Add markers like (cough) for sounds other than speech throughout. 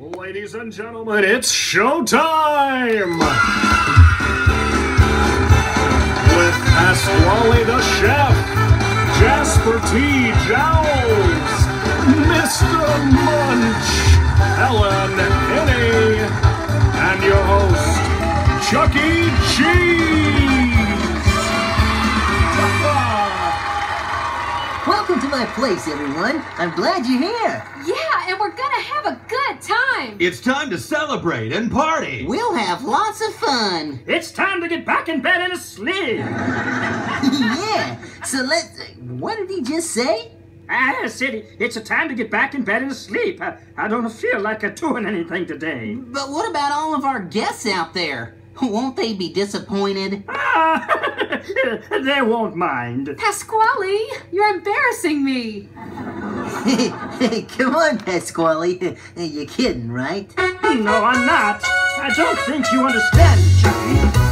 Ladies and gentlemen, it's showtime! With Pasquale the Chef, Jasper T. Jowls, Mr. Munch, Helen Henny, and your host, Chucky Cheese! Welcome to my place, everyone. I'm glad you're here. Yeah, and we're gonna have a good time. It's time to celebrate and party. We'll have lots of fun. It's time to get back in bed and asleep. (laughs) yeah. So let's. What did he just say? I said it's a time to get back in bed and sleep. I, I don't feel like doing anything today. But what about all of our guests out there? Won't they be disappointed? Ah, (laughs) they won't mind. Pasquale, you're embarrassing me. (laughs) come on, Pasquale. (laughs) You're kidding, right? No, I'm not. I don't think you understand, Chucky.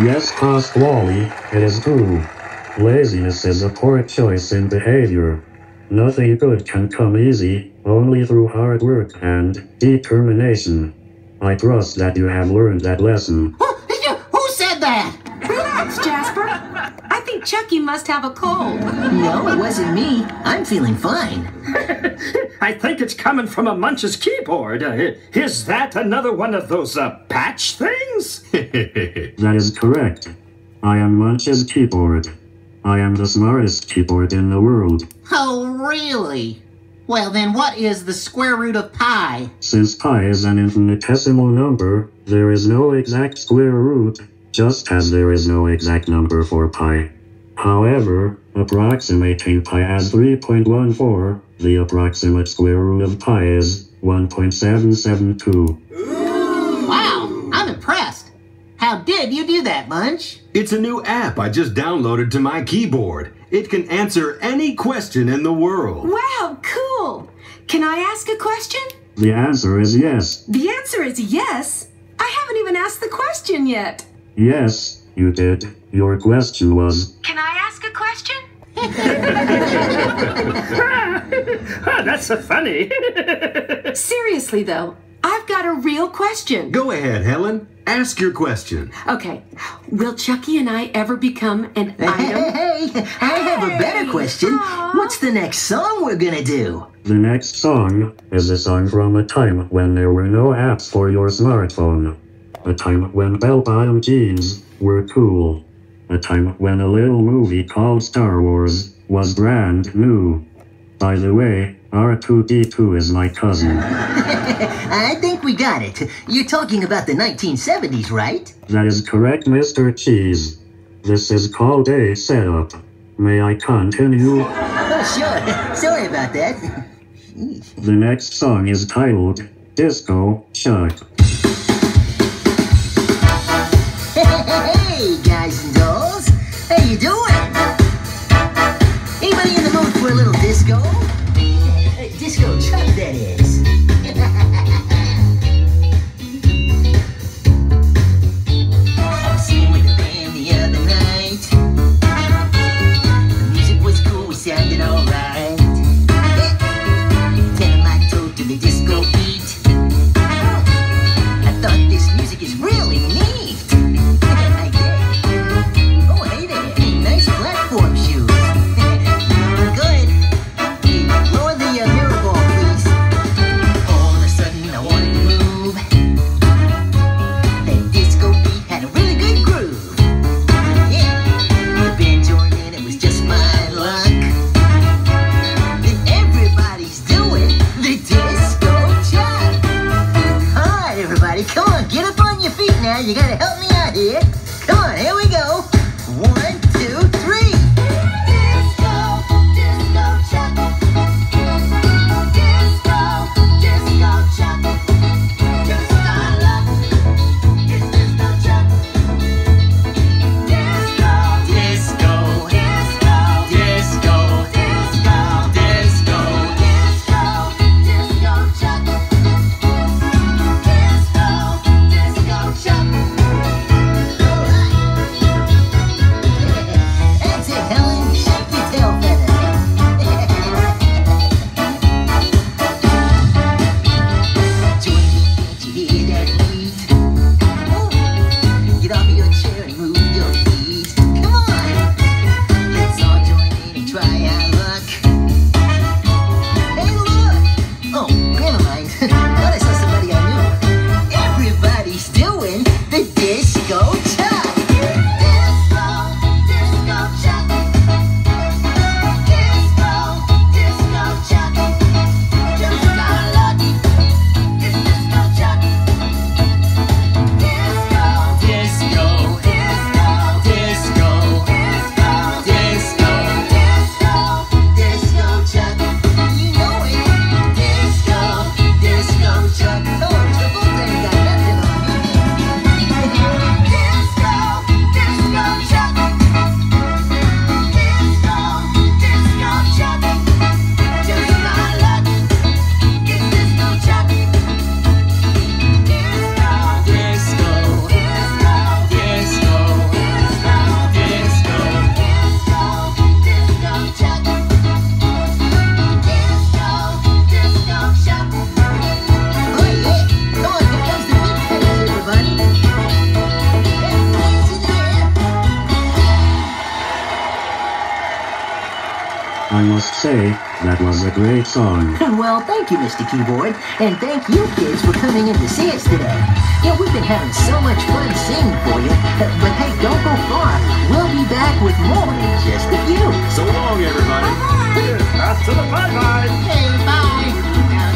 Yes, Pasquale, it is true. Laziness is a poor choice in behavior. Nothing good can come easy, only through hard work and determination. I trust that you have learned that lesson. Who said that? Relax, Jasper. I think Chucky must have a cold. No, it wasn't me. I'm feeling fine. (laughs) I think it's coming from a Munch's keyboard. Uh, is that another one of those uh, patch things? (laughs) That is correct. I am Munch's keyboard. I am the smartest keyboard in the world. Oh, really? Well, then what is the square root of pi? Since pi is an infinitesimal number, there is no exact square root, just as there is no exact number for pi. However, approximating pi as 3.14, the approximate square root of pi is 1.772. Wow, I'm impressed. How did you do that, Munch? It's a new app I just downloaded to my keyboard. It can answer any question in the world. Wow, cool. Can I ask a question? The answer is yes. The answer is yes. I haven't even asked the question yet. Yes, you did. Your question was Can I ask a question? (laughs) (laughs) That's so funny. (laughs) Seriously, though, I've got a real question. Go ahead, Helen. Ask your question. Okay, will Chucky and I ever become an item? Hey, I have a better question. What's the next song we're gonna do? The next song is a song from a time when there were no apps for your smartphone. A time when bell bottom jeans were cool. A time when a little movie called Star Wars was brand new. By the way, R2D2 is my cousin. (laughs) I think we got it. You're talking about the 1970s, right? That is correct, Mr. Cheese. This is called a setup. May I continue? (laughs) Oh, sure. Sorry about that. The next song is titled Disco Chuck. (laughs) I must say, that was a great song. (laughs) Well, thank you, Mr. Keyboard, and thank you kids for coming in to see us today. Yeah, we've been having so much fun singing for you, but hey, don't go far. We'll be back with more in just a few. So long, everybody. After the bye-bye. Hey, bye.